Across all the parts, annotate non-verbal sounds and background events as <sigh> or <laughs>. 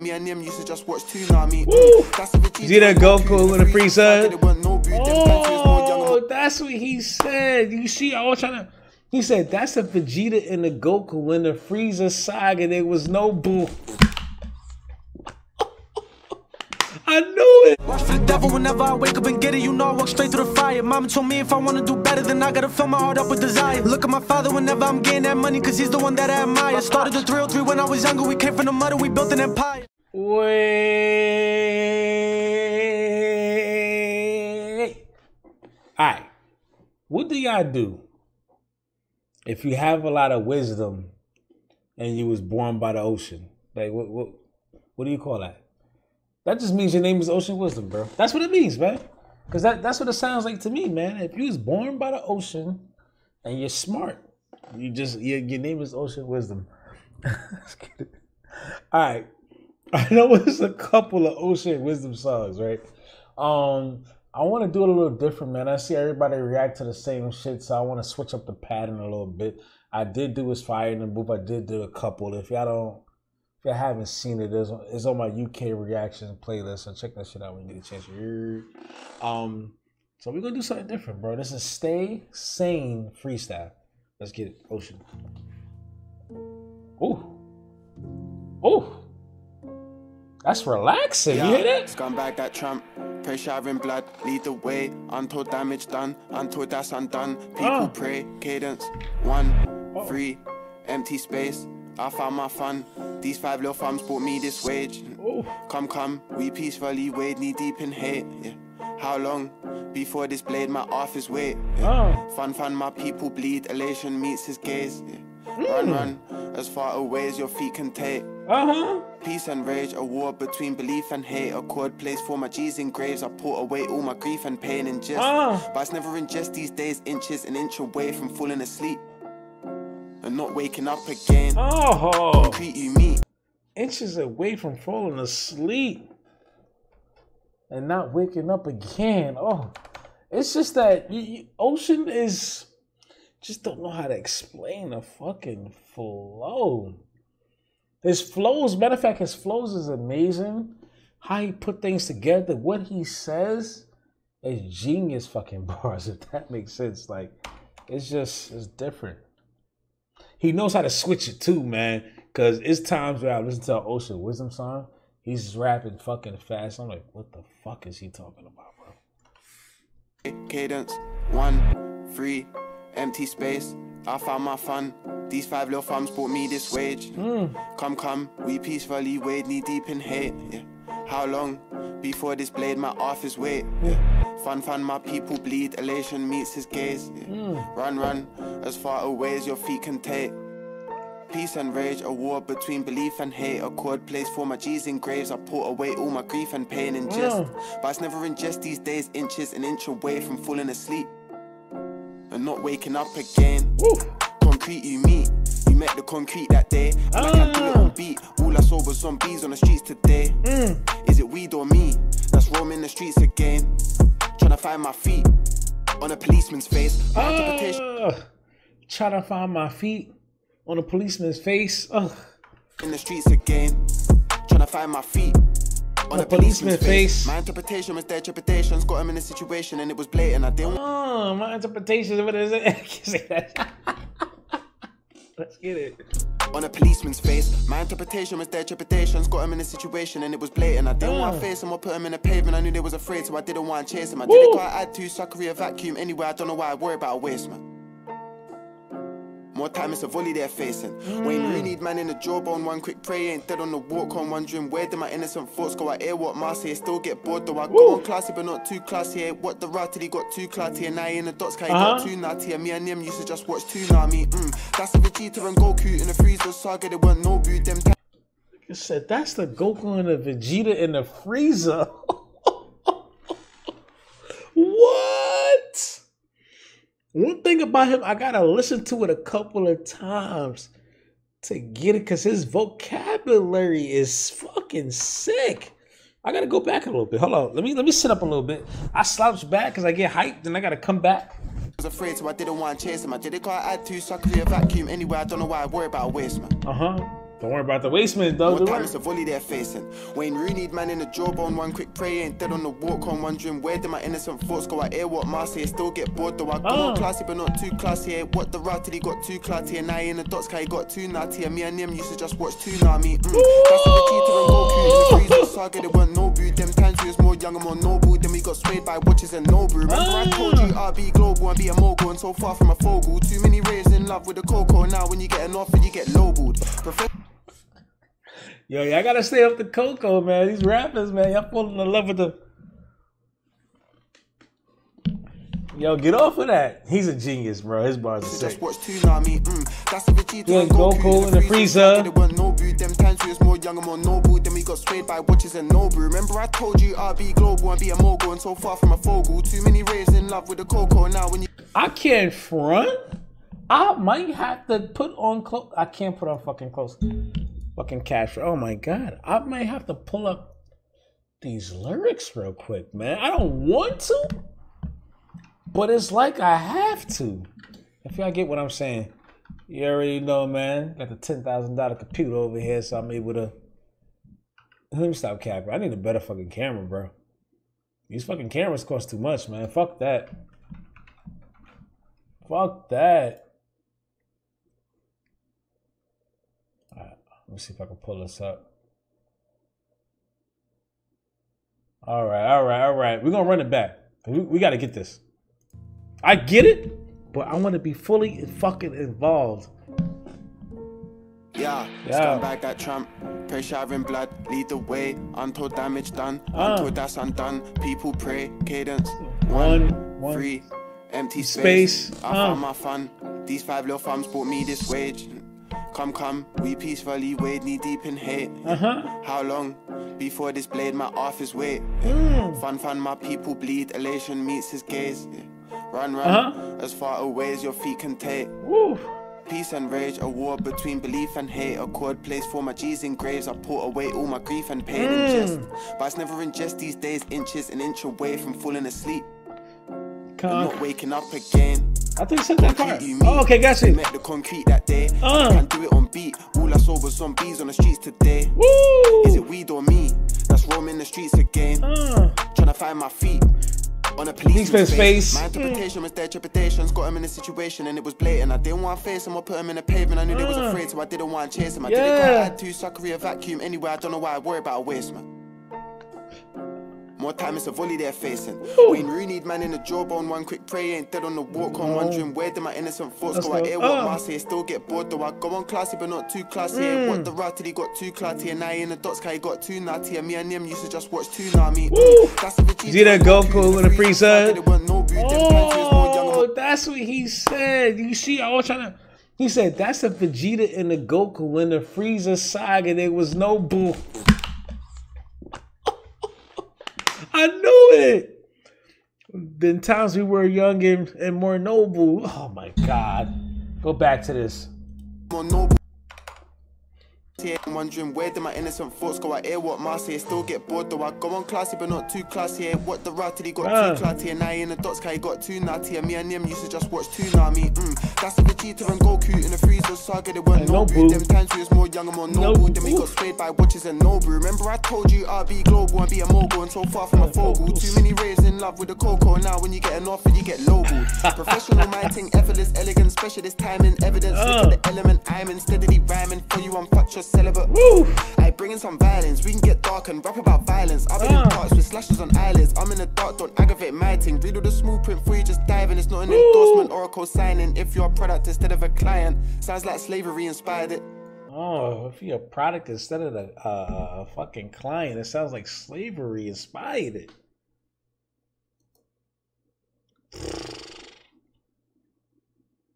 Me and him used to just watch Toonami. Woo! Mm, that's the Vegeta See that and Goku in the freezer Frieza? saga, there weren't no boot, them Bantus was more young Oh, that's what he said. You see, I was trying to. He said that's the Vegeta and the Goku in the Frieza saga. There was no boo. <laughs> I knew it. Watch for the devil whenever I wake up and get it. You know I walk straight through the fire. Mama told me if I wanna do better, then I gotta fill my heart up with desire. Look at my father whenever I'm getting that money, cause he's the one that I admire. Started the 303 when I was younger. We came from the mud and we built an empire. Wait. All right. What do y'all do if you have a lot of wisdom and you was born by the ocean? Like what what what do you call that? That just means your name is Ocean Wisdom, bro. That's what it means, man. Cause that, that's what it sounds like to me, man. If you was born by the ocean and you're smart, you just your, your name is Ocean Wisdom. <laughs> All right. <laughs> I know it's a couple of Ocean Wisdom songs, right? Um, I want to do it a little different, man. I see everybody react to the same shit, so I want to switch up the pattern a little bit. I did do his fire in the booth. I did do a couple. If y'all don't, if y'all haven't seen it, it's, it's on my UK reaction playlist. So check that shit out when you get a chance. Um, so we're gonna do something different, bro. This is Stay Sane freestyle. Let's get it, Ocean. Ooh, ooh. That's relaxing. You hear that? Scumbag that tramp. Pressure in blood, lead the way. Untold damage done, untold that's undone. People Ah. pray, cadence. One, three, empty space. I found my fun. These five little thumbs brought me this wage. Ooh. Come, come, we peacefully wade knee deep in hate. Yeah. How long before this blade my office wait? Yeah. Ah. Fun, fun, my people bleed. Elation meets his gaze. Yeah. Run, run, as far away as your feet can take. Uh huh. Peace and rage, a war between belief and hate. A chord plays for my G's in graves. I put away all my grief and pain in jest. Ah. But it's never in jest these days, inches an inch away from falling asleep. And not waking up again. Oh, Concrete you meet. inches away from falling asleep and not waking up again. Oh, it's just that you, you- Ocean is just don't know how to explain the fucking flow. His flows, matter of fact, his flows is amazing. How he put things together, what he says is genius fucking <laughs> bars, if that makes sense. Like, it's just, it's different. He knows how to switch it too, man. Cause it's times where I listen to an Ocean Wisdom song, he's rapping fucking fast. I'm like, what the fuck is he talking about, bro? Cadence. One, three, empty space. I found my fun. These five little thumbs brought me this wage. Hmm. Come, come, we peacefully wade knee deep in hate. Yeah. How long before this blade my office wait? Hmm. Yeah. Fun, fun, my people bleed. Elation meets his gaze. Yeah. Hmm. Run, run, as far away as your feet can take. Peace and rage, a war between belief and hate. A chord plays for my G's in graves. I put away all my grief and pain in jest. But it's never in jest these days, inches an inch away from falling asleep. And not waking up again. Concrete you meet. You met the concrete that day. I can't do it on beat. All I saw was zombies on the streets today. Mm. Is it weed or me? That's roaming the streets again. Trying to find my feet on a policeman's face. My interpretation Trying to find my feet on a policeman's face. Ugh. in the streets again. Trying to find my feet. On A a policeman's policeman's face. face. My interpretation was their interpretations. Got him in a situation and it was blatant. I didn't Oh, my interpretation of what is <laughs> it? I can't say that. Let's get it. on a policeman's face. My interpretation was their interpretations. Got him in a situation and it was blatant. I didn't want to face him or put him in a pavement. I knew they was afraid, so I didn't want to chase him. I did it Woo. quite add to suckery a vacuum anyway. I don't know why I worry about a waste, man. More time it's a volley they're facing. Wayne Mm. Rooney need man in the jawbone, one quick pray ain't dead on the walk home, wondering where did my innocent thoughts go? I hear what Marseille still get bored though. I Woo. go on classy but not too classy. Ain't what the ratty he got too clarty and I in the dots can he Uh-huh. got too natty. And me and him used to just watch Toonami. Mm. That's the Vegeta and Goku in the Frieza saga. They weren't no boot them. I said that's the Goku and the Vegeta in the Frieza. <laughs> what? One thing about him, I gotta listen to it a couple of times to get it because his vocabulary is fucking sick. I gotta go back a little bit. Hold on, let me let me sit up a little bit. I slouch back because I get hyped, and I gotta come back. I was afraid, so I didn't want to chase him. I did it because I had to suckery a vacuum anyway. I don't know why I worry about waste, man. Uh huh. Don't worry about the wasteman, though. What time is the volley they're facing? Wayne Rooney, man in the jawbone, one quick pray, ain't dead on the walk on, wondering where did my innocent thoughts go? I hear what Marseille still get bored though. I go Ah. on classy, but not too classy. eh? What the rat did he got too classy? And I in the dots, guy he got too naughty. And me and him used to just watch Toonami. Mm. That's the Vegeta and Goku in the Frieza saga. They weren't no boo. Them times we was more young and more noble. Then we got swayed by watches and no brew. Remember I told you I'd be global and be a mogul, and so far from a fogel. Too many rays in love with the cocoa. Now when you get an offer, you get lowballed. Yo, y'all gotta stay up the cocoa, man. These rappers, man, y'all falling in love with the. Yo, get off of that. He's a genius, bro. His bars are sick. Yeah, Goku, in the Frieza. Them times we was more young and more noble. Then we got swayed by watches and no brew. Remember I told you I'd be global and be a mogul, and so far from a fogel. Too many rays in love with the cocoa. Now when you I can't front. I might have to put on close. I can't put on fucking close. Fucking cash. Oh my god. I might have to pull up these lyrics real quick, man. I don't want to, but it's like I have to. If y'all get what I'm saying, you already know, man. Got the ten thousand dollar computer over here, so I'm able to. Let me stop capping. I need a better fucking camera, bro. These fucking cameras cost too much, man. Fuck that. Fuck that. Let me see if I can pull this up. All right, all right, all right. We're gonna run it back. We, we got to get this. I get it, but I want to be fully fucking involved. Yeah, Yeah. stand back that Trump. Pressure showering blood, lead the way. Until damage done, Ah. until that's undone. People pray, cadence. One, one. free, empty space. Space, I ah. found my fun. These five little thumbs brought me this wage. Come, come, we peacefully wade knee deep in hate. Uh huh. How long before this blade my office wait? Mm. Fun, fun, my people bleed. Elation meets his gaze. Run, run, Uh-huh. as far away as your feet can take. Woo. Peace and rage, a war between belief and hate. A chord place for my G's in graves. I put away all my grief and pain in jest. But it's never in jest these days, inches an inch away from falling asleep. Con- Not waking up again. I think said that part. Oh, okay, got We met the concrete that day. Uh. I can't do it on beat. All I saw was zombies on the streets today. Woo. Is it weed or me? That's roaming the streets again. Uh. Trying to find my feet. On a Policeman's face. face. My interpretation was their trepidations. Got him in a situation and it was blatant. I didn't want to face him or put him in a pavement. I knew they was Uh. afraid, so I didn't want to chase him. I didn't Yeah. got add to suckery a vacuum anyway. I don't know why I worry about a waste, man. More time it's a volley they're facing. Wayne Rooney, man in the jawbone, one quick pray, ain't dead on the walk on, wondering where did my innocent thoughts Let's go? I hear what Uh. Marseille still get bored though. I go on classy but not too classy. eh? What the rat he got too classy? And I in the dots, guy he got too naughty. And me and him used to just watch Toonami. Woo. That's the Vegeta Goku in the Frieza? Saga, they weren't no boo, them times we was more young and Oh, that's what he said. You see, I was trying to. He said that's the Vegeta and the Goku in the Frieza saga. There was no boo. I knew it. Then times we were young and, and more noble. Oh my God. Go back to this. More noble. Yeah, I'm wondering where did my innocent thoughts go? I hear what Marseille still get bored though. I go on classy but not too classy. Yeah, what the rat did he got Ah. too classy? And I in the dots, guy he got too naughty. And me and him used to just watch Toonami. Mm. That's the Vegeta and Goku in the Frieza saga. They weren't no boo. Them times we was more young and more noble. Then we got swayed by watches and no brew. Remember I told you I'd be global and be a mogul and so far from a fogel. Too many rays in love with the cocoa. Now when you get an offer, you get lowballed. <laughs> Professional minding, effortless, elegant, specialist timing, evidence. Look Uh. at the element I'm in, steadily rhyming for you. I'm fuck your celibate. Woo! I bring in some violence, we can get dark and rap about violence. I've been Ah. in parts with slashes on eyelids. I'm in the dark, don't aggravate my thing. Read all the small print for you, just dive in. It's not an endorsement or a co-signing. If you're a product instead of a client, sounds like slavery inspired it. Oh, if you're a product instead of a, uh, a fucking client, it sounds like slavery inspired it.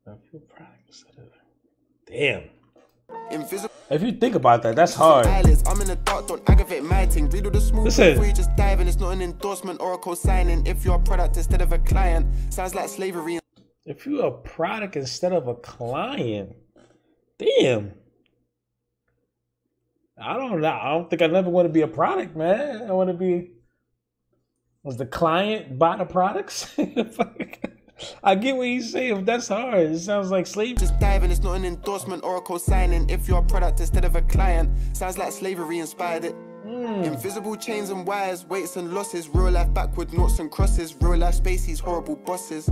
If you're a product instead of damn. Invisible If you think about that, that's hard. I'm in the dark, don't aggravate my thing. Read all the Listen. print you, just dive in. It's not an endorsement or a co-signing. If you're a product instead of a client, sounds like slavery If you're a product instead of a client, damn. I don't know. I don't think I never want to be a product, man. I want to be. Was the client buy the products? <laughs> I get what he's saying. That's hard. It sounds like slavery. Just diving, it's not an endorsement or a co-signing. If you're a product instead of a client, sounds like slavery inspired it. Hmm. Invisible chains and wires, weights and losses, real life backward noughts and crosses, real life spaces, horrible bosses.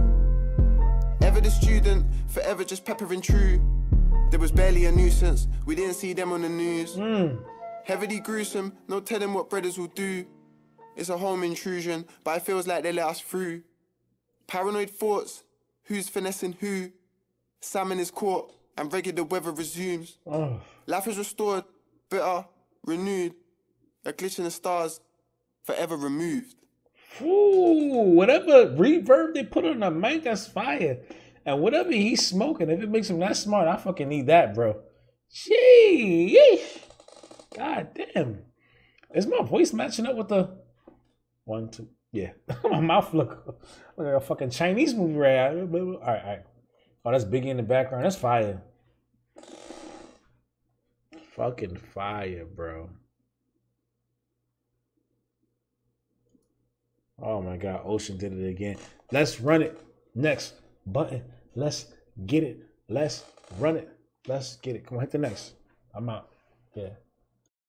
Ever the student, forever just peppering true. There was barely a nuisance, we didn't see them on the news. Hmm. Heavily gruesome, no telling what brothers will do. It's a home intrusion, but it feels like they let us through. Paranoid thoughts, who's finessing who? Salmon is caught, and regular weather resumes. Oh, Life is restored, bitter, renewed. A glitch in the stars, forever removed. Ooh, whatever reverb they put on the mic, that's fire. And whatever he's smoking, if it makes him that smart, I fucking need that, bro. Sheesh. God damn. Is my voice matching up with the one, two? Yeah. <laughs> my mouth look, like a fucking Chinese movie right. All right, all right. Oh, that's Biggie in the background. That's fire. Fucking fire, bro. Oh my God, Ocean did it again. Let's run it. Next button. Let's get it. Let's run it. Let's get it. Come on, hit the next. I'm out. Yeah.